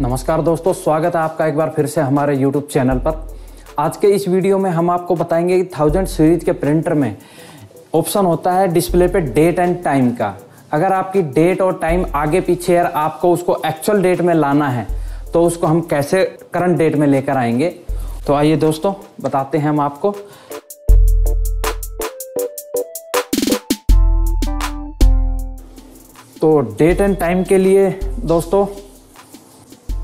नमस्कार दोस्तों, स्वागत है आपका एक बार फिर से हमारे YouTube चैनल पर। आज के इस वीडियो में हम आपको बताएँगे कि थाउज़ेंड सीरीज़ के प्रिंटर में ऑप्शन होता है डिस्प्ले पे डेट एंड टाइम का। अगर आपकी डेट और टाइम आगे पीछे और आपको उसको एक्चुअल डेट में लाना है तो उसको हम कैसे करंट डेट में लेकर आएँगे? तो आइए दोस्तों, बताते हैं हम आपको। तो डेट एंड टाइम के लिए दोस्तों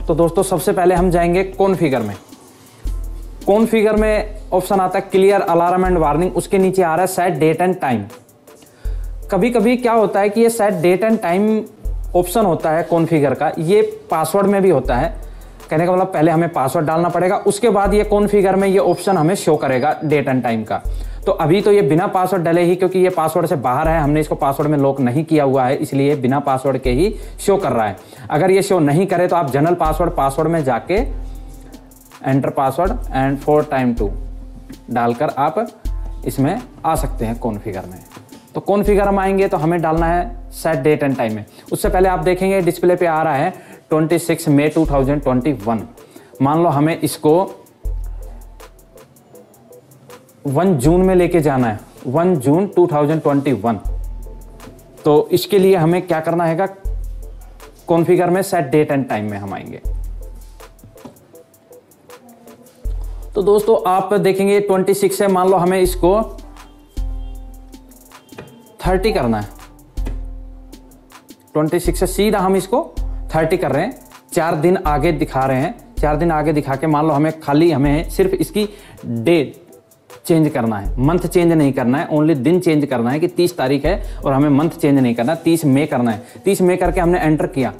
तो दोस्तों, सबसे पहले हम जाएँगे कौन फिगर में? कौन फिगर में ऑप्शन आता है? क्लियर अलार्म एंड वार्निंग उसके नीचे आ रहा है सेट डेट एंड टाइम कभी कभी क्या होता है कि ये set date and time option होता है कॉन्फ़िगर का? ये पासवर्ड में भी होता है। कहने का मतलब पहले हमें पासवर्ड डालना पड़ेगा, उसके बाद ये कॉन्फ़िगर में ये ऑप्शन हमें शो करेगा डेट एंड टाइम का। तो अभी तो ये बिना पासवर्ड डले ही, क्योंकि ये पासवर्ड से बाहर है, हमने इसको पासवर्ड में लॉक नहीं किया हुआ है, इसलिए बिना पासवर्ड के ही शो कर रहा है। अगर ये शो नहीं करे तो आप जनरल पासवर्ड पासवर्ड में जाके enter password and for time to डालकर आप इसमें आ सकते हैं कॉन्फ़िगर में। तो कॉन्फ़िगर हम आएँगे तो हमें डालना है सेट डेट एंड टाइम में। उससे पहले आप देखेंगे डिस्प्ले पे आ रहा है 26 मई 2021 मान लो हमें इसको वन जून में लेके जाना है। वन जून 2021 तो इसके लिए हमें क्या करना है कॉन्फ़िगर में सेट डेट एंड टाइम में हम आएँगे। तो दोस्तों, आप देखेंगे 26 है। मान लो हमें इसको 30 करना है। 26 से सीधा हम इसको 30 कर रहे हैं। चार दिन आगे दिखा रहे हैं। चार दिन आगे दिखा के मान लो हमें खाली हमें सिर्फ़ इसकी डेट चेंज करना है। मंथ चेंज नहीं करना है। ओनली दिन चेंज करना है कि 30 तारीख है और हमें मंथ चेंज नहीं करना 30 मई करना है। 30 मई करके हमने एंटर किया।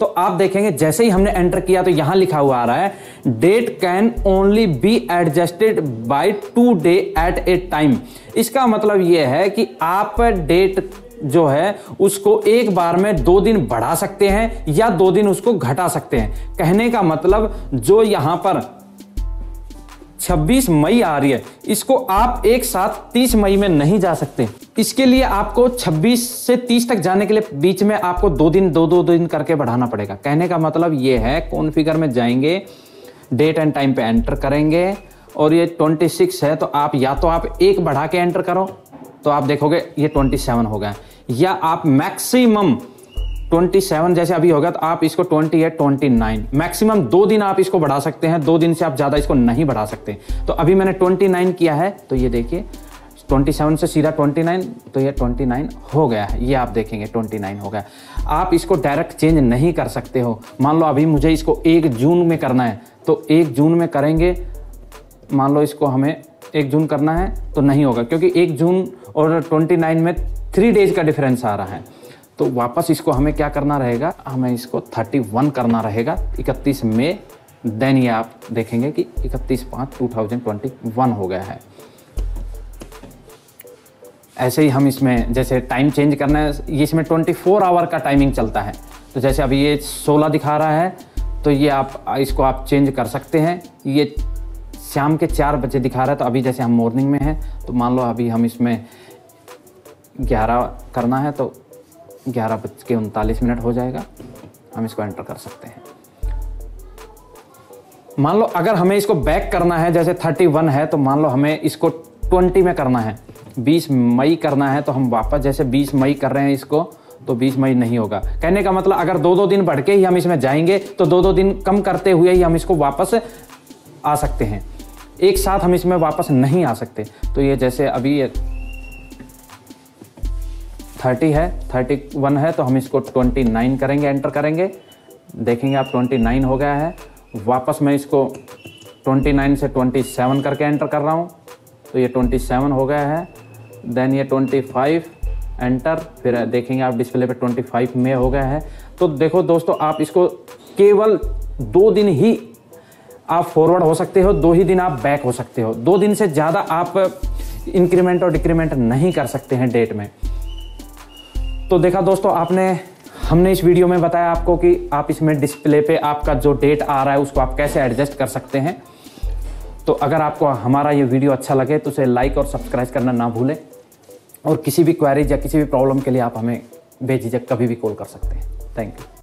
तो आप देखेंगे, जैसे ही हमने एंटर किया तो यहाँ लिखा हुआ आ रहा है date can only be adjusted by two day at a time इसका मतलब यह है कि आप डेट जो है, उसको एक बार में दो दिन बढ़ा सकते हैं या दो दिन उसको घटा सकते हैं। कहने का मतलब जो यहाँ पर 26 मई आ रही है, इसको आप एक साथ 30 मई में नहीं जा सकते। इसके लिए आपको 26 से 30 तक जाने के लिए बीच में आपको दो दिन, दो दो दिन करके बढ़ाना पड़ेगा। कहने का मतलब ये है, कौन फिगर में जाएँगे, डेट एंड टाइम पे एंटर करेंगे, और ये 26 है तो आप या तो आप एक बढ़ा के एंटर करो तो आप देखोगे ये 27 हो गया या आप मैक्सिमम 27 जैसे अभी होगा तो आप इसको 28 29 मैक्सिमम दो दिन आप इसको बढ़ा सकते हैं, दो दिन से आप ज़्यादा इसको नहीं बढ़ा सकते। तो अभी मैंने 29 किया है तो ये देखिए 27 से सीधा 29 तो ये 29 हो गया है। ये आप देखेंगे 29 हो गया। आप इसको डायरेक्ट चेंज नहीं कर सकते हो। मान लो अभी मुझे इसको एक जून में करना है तो एक जून में करेंगे, मान लो इसको हमें एक जून करना है तो नहीं होगा, क्योंकि एक जून और 29 में थ्री डेज़ का डिफरेंस आ रहा है। तो वापस इसको हमें क्या करना रहेगा? हमें इसको 31 करना रहेगा 31 में देन ये आप देखेंगे कि 31 पाँच 2021 हो गया है। ऐसे ही हम इसमें जैसे टाइम चेंज करना है, ये इसमें 24 आवर का टाइमिंग चलता है। तो जैसे अभी ये 16 दिखा रहा है तो ये आप, इसको आप चेंज कर सकते हैं। ये शाम के चार बजे दिखा रहा है तो अभी जैसे हम मॉर्निंग में हैं तो मान लो अभी हम इसमें 11 करना है तो ग्यारह बज के उनतालीस मिनट हो जाएगा। हम इसको एंटर कर सकते हैं। मान लो अगर हमें इसको बैक करना है, जैसे थर्टी वन है तो मान लो हमें इसको ट्वेंटी में करना है। बीस मई करना है तो हम वापस जैसे बीस मई कर रहे हैं इसको तो बीस मई नहीं होगा। कहने का मतलब अगर दो दो दिन बढ़ के ही हम इसमें जाएँगे तो दो दो दिन कम करते हुए ही हम इसको वापस आ सकते हैं। एक साथ हम इसमें वापस नहीं आ सकते। तो ये जैसे अभी ये थर्टी है, थर्टी वन है तो हम इसको ट्वेंटी नाइन करेंगे, एंटर करेंगे। देखेंगे आप ट्वेंटी नाइन हो गया है। वापस मैं इसको ट्वेंटी नाइन से ट्वेंटी सेवन करके एंटर कर रहा हूँ। तो ये ट्वेंटी सेवन हो गया है। देन ये ट्वेंटी फाइव, एंटर। फिर देखेंगे आप डिस्प्ले पे ट्वेंटी फाइव में हो गया है। तो देखो दोस्तों, आप इसको केवल दो दिन ही आप फॉरवर्ड हो सकते हो, दो ही दिन आप बैक हो सकते हो। दो दिन से ज़्यादा आप इंक्रीमेंट और डिक्रीमेंट नहीं कर सकते हैं डेट में। तो देखा दोस्तों, आपने, हमने इस वीडियो में बताया आपको कि आप इसमें डिस्प्ले पे आपका जो डेट आ रहा है, उसको आप कैसे एडजस्ट कर सकते हैं। तो अगर आपको हमारा ये वीडियो अच्छा लगे तो उसे लाइक और सब्सक्राइब करना ना भूलें। और किसी भी क्वेरीज या किसी भी प्रॉब्लम के लिए आप हमें बेझिझक कभी भी कॉल कर सकते हैं। Thank you